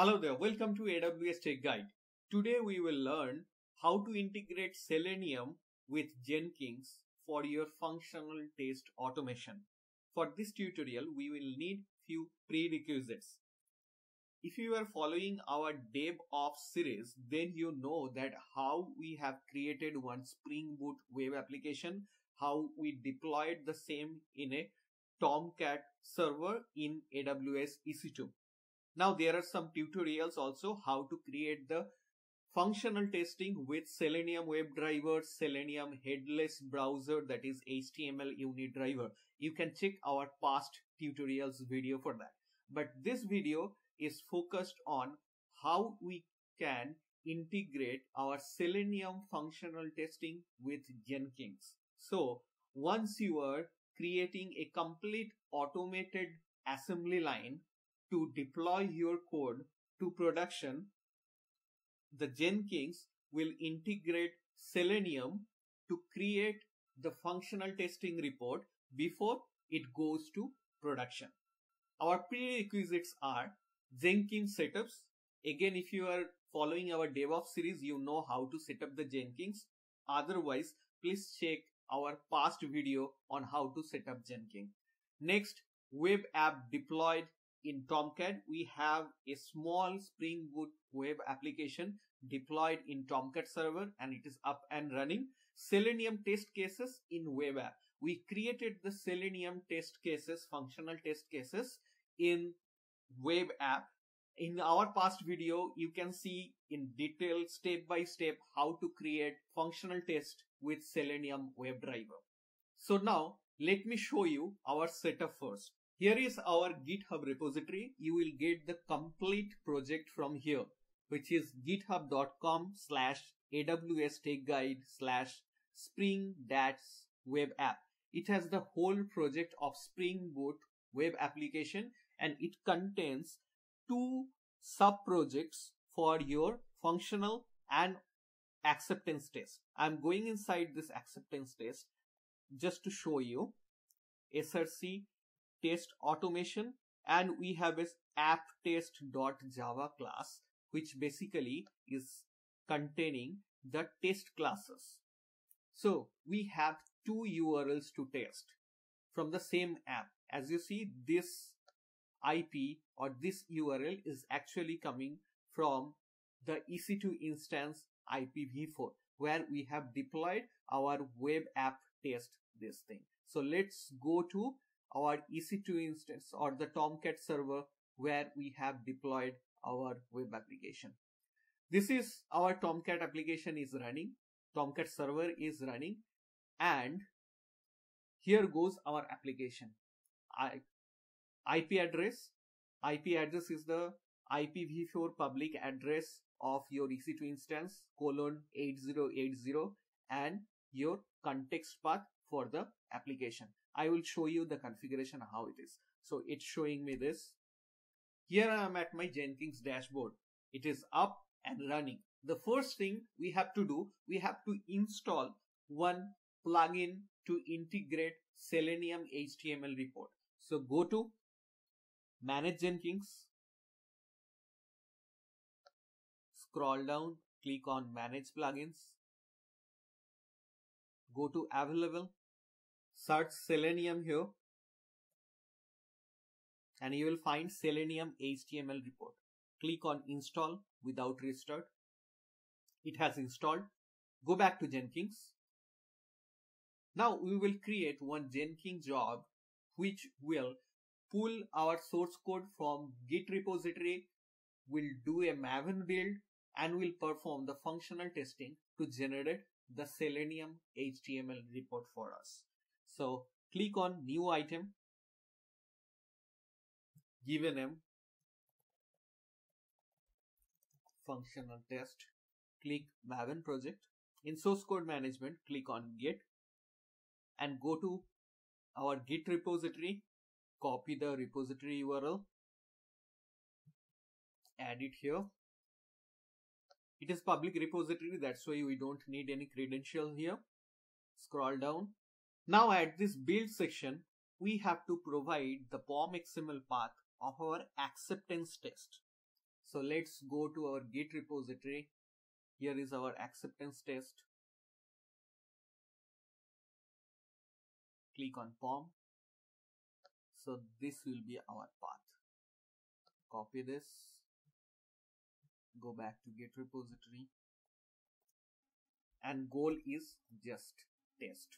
Hello there, welcome to AWS Tech Guide. Today we will learn how to integrate Selenium with Jenkins for your functional test automation. For this tutorial, we will need few prerequisites. If you are following our DevOps series, then you know that how we have created one Spring Boot web application, how we deployed the same in a Tomcat server in AWS EC2. Now there are some tutorials also how to create the functional testing with Selenium WebDriver, Selenium headless browser that is HTML unit driver. You can check our past tutorials video for that. But this video is focused on how we can integrate our Selenium functional testing with Jenkins. So once you are creating a complete automated assembly line to deploy your code to production, the Jenkins will integrate Selenium to create the functional testing report before it goes to production. Our prerequisites are Jenkins setups. Again, if you are following our DevOps series, you know how to set up the Jenkins. Otherwise, please check our past video on how to set up Jenkins. Next, web app deployed in Tomcat. We have a small Spring Boot web application deployed in Tomcat server and it is up and running. Selenium test cases in web app. We created the Selenium test cases, functional test cases in web app. In our past video, you can see in detail, step by step, how to create functional test with Selenium WebDriver. So now let me show you our setup first. Here is our GitHub repository. You will get the complete project from here, which is github.com slash AWS Tech Guide slash Spring Dats web app. It has the whole project of Spring Boot web application and it contains two sub projects for your functional and acceptance test. I'm going inside this acceptance test just to show you SRC test automation and we have this app test.java class which basically is containing the test classes. So we have two URLs to test from the same app. As you see, this IP or this URL is actually coming from the EC2 instance IPv4 where we have deployed our web app test this thing. So let's go to our EC2 instance or the Tomcat server where we have deployed our web application. This is our Tomcat application is running. Tomcat server is running and here goes our application. I, IP address. IP address is the IPv4 public address of your EC2 instance colon 8080 and your context path for the application. I will show you the configuration how it is. So it's showing me this. Here I am at my Jenkins dashboard. It is up and running. The first thing we have to do, we have to install one plugin to integrate Selenium HTML report. So go to manage Jenkins scroll down, click on manage plugins, go to available, search Selenium here and you will find Selenium HTML report. Click on install without restart. It has installed. Go back to Jenkins. Now we will create one Jenkins job which will pull our source code from Git repository, will do a Maven build and will perform the functional testing to generate the Selenium HTML report for us. So click on new item, give a name, functional test, click Maven project. In source code management, click on git and go to our git repository, copy the repository URL, add it here it is public repository, that's why we don't need any credential here. Scroll down. Now at this build section, we have to provide the POM XML path of our acceptance test. So let's go to our Git repository. Here is our acceptance test. Click on POM. So this will be our path. Copy this. Go back to Git repository. And goal is just test.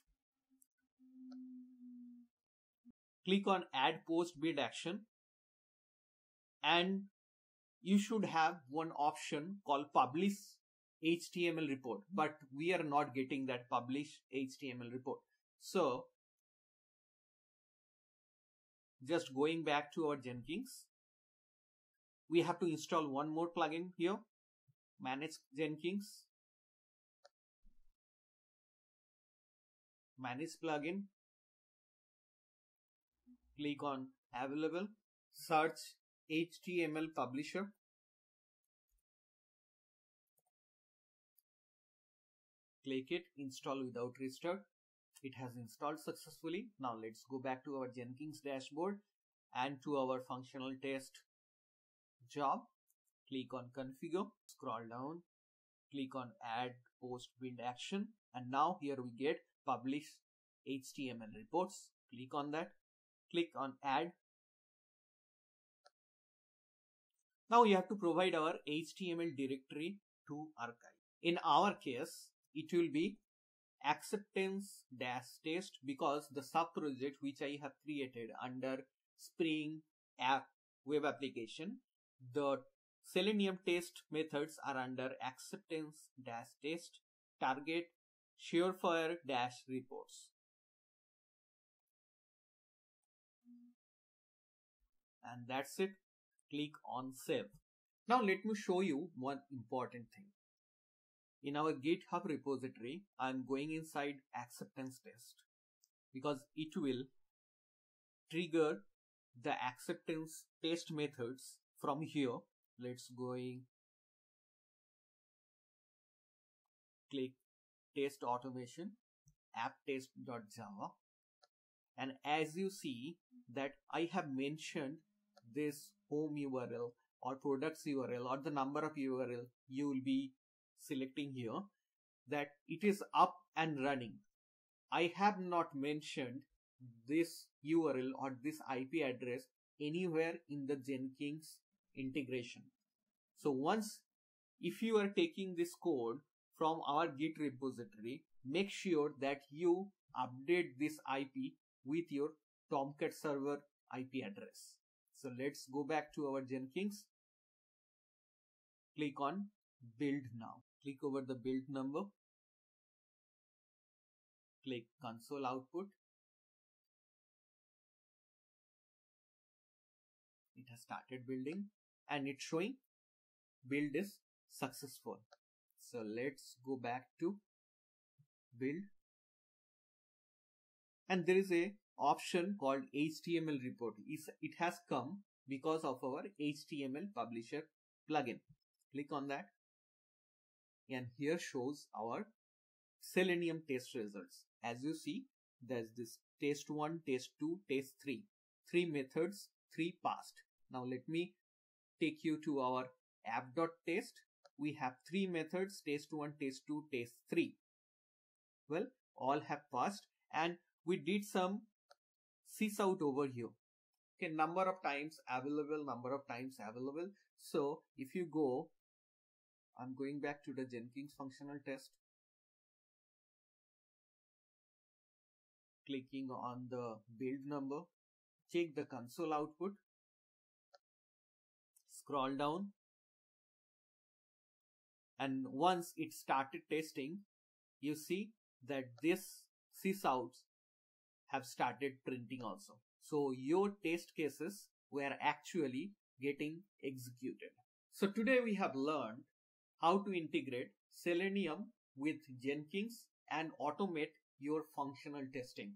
Click on add post build action and you should have one option called publish HTML report, but we are not getting that publish HTML report. So just going back to our Jenkins, we have to install one more plugin here, manage Jenkins, manage plugin, click on available, search HTML publisher. Click it, install without restart. It has installed successfully. Now let's go back to our Jenkins dashboard and to our functional test job. Click on configure, scroll down, click on add post build action. And now here we get publish HTML reports. Click on that. Click on add Now you have to provide our HTML directory to archive. In our case, it will be acceptance dash test because the sub project which I have created under Spring app web application, the Selenium test methods are under acceptance dash test target surefire dash reports. And that's it click on save. Now let me show you one important thing. In our GitHub repository, I'm going inside acceptance test because it will trigger the acceptance test methods from here. Let's go in, click test automation app test.java and as you see that I have mentioned this home URL or products URL or the number of URL you will be selecting here that it is up and running. I have not mentioned this URL or this IP address anywhere in the Jenkins integration. So once if you are taking this code from our Git repository, make sure that you update this IP with your Tomcat server IP address. So let's go back to our Jenkins. Click on build now. Click over the build number. Click console output. It has started building and it's showing build is successful. So let's go back to build and there is a option called HTML report. Is It has come because of our HTML publisher plugin. Click on that and here shows our Selenium test results. As you see, there's this test 1, test 2, test 3. Three methods, three passed. Now let me take you to our app.test. We have three methods, test 1, test 2, test 3. Well, all have passed and we did some sys out over here. Okay number of times available number of times available. So if you go i'm going back to the jenkins functional test. Clicking on the build number. Check the console output. Scroll down. And once it started testing you see that this sysouts have started printing also. So your test cases were actually getting executed. So today we have learned how to integrate Selenium with Jenkins and automate your functional testing.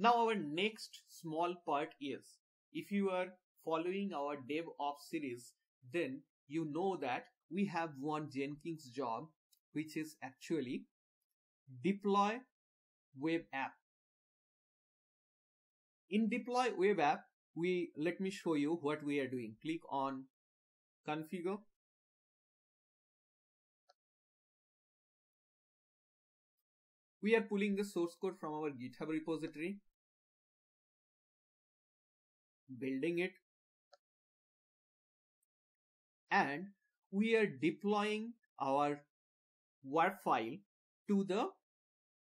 Now our next small part is if you are following our DevOps series, then you know that we have one Jenkins job, which is actually deploy web app. In deploy web app, we let me show you what we are doing. Click on configure. We are pulling the source code from our github repository. Building it. And we are deploying our WAR file to the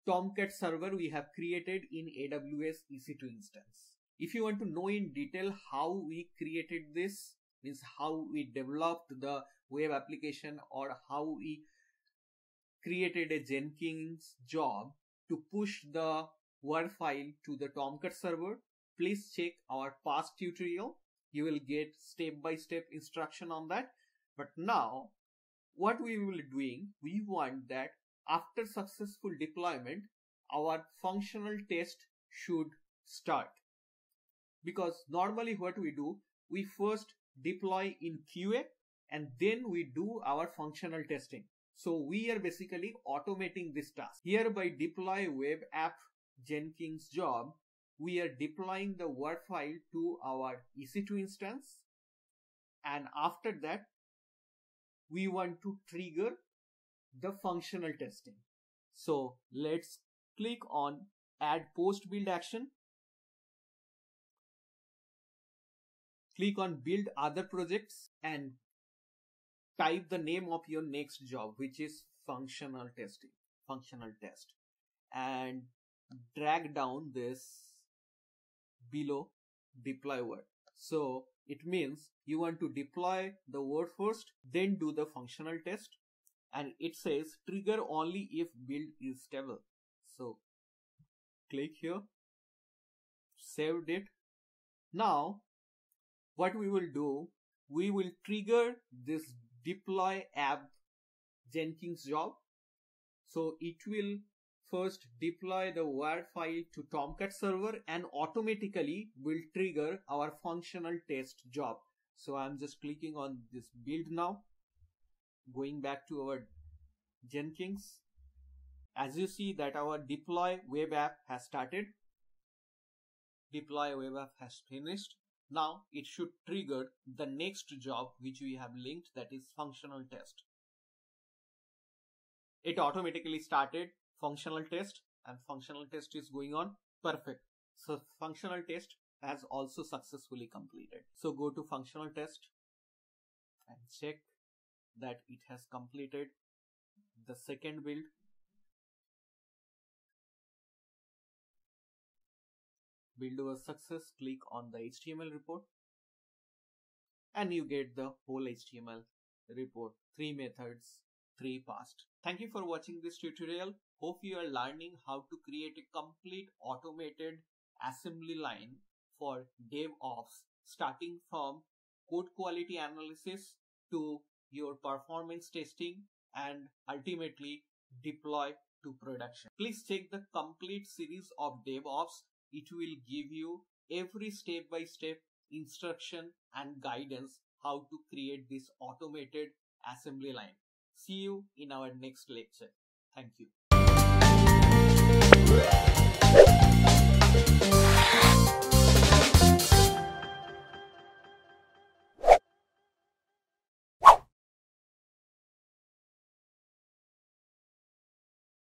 Tomcat server we have created in AWS EC2 instance. If you want to know in detail how we created this, means how we developed the web application or how we created a Jenkins job to push the WAR file to the Tomcat server, please check our past tutorial. You will get step-by-step -step instruction on that. But now, what we will be doing, we want that after successful deployment, our functional test should start. Because normally what we do, we first deploy in QA and then we do our functional testing. So we are basically automating this task. Here by deploy web app Jenkins job, we are deploying the WAR file to our EC2 instance. And after that, we want to trigger the functional testing. So let's click on add post build action. Click on build other projects and type the name of your next job, which is functional testing, functional test and drag down this below deploy word. So it means you want to deploy the WAR first, then do the functional test and it says trigger only if build is stable. So click here, saved it. Now what we will do, we will trigger this deploy app Jenkins job. So it will first deploy the WAR file to Tomcat server and automatically will trigger our functional test job. So I'm just clicking on this build now going back to our Jenkins, as you see that our deploy web app has started, deploy web app has finished. Now it should trigger the next job which we have linked that is functional test. It automatically started functional test and functional test is going on perfect. So functional test has also successfully completed. So go to functional test and check that it has completed the second build. Build was success click on the html report. And you get the whole html report. Three methods three passed thank you for watching this tutorial. Hope you are learning how to create a complete automated assembly line for devops starting from code quality analysis to your performance testing and ultimately deploy to production. Please check the complete series of DevOps. It will give you every step by step instruction and guidance how to create this automated assembly line. See you in our next lecture. Thank you.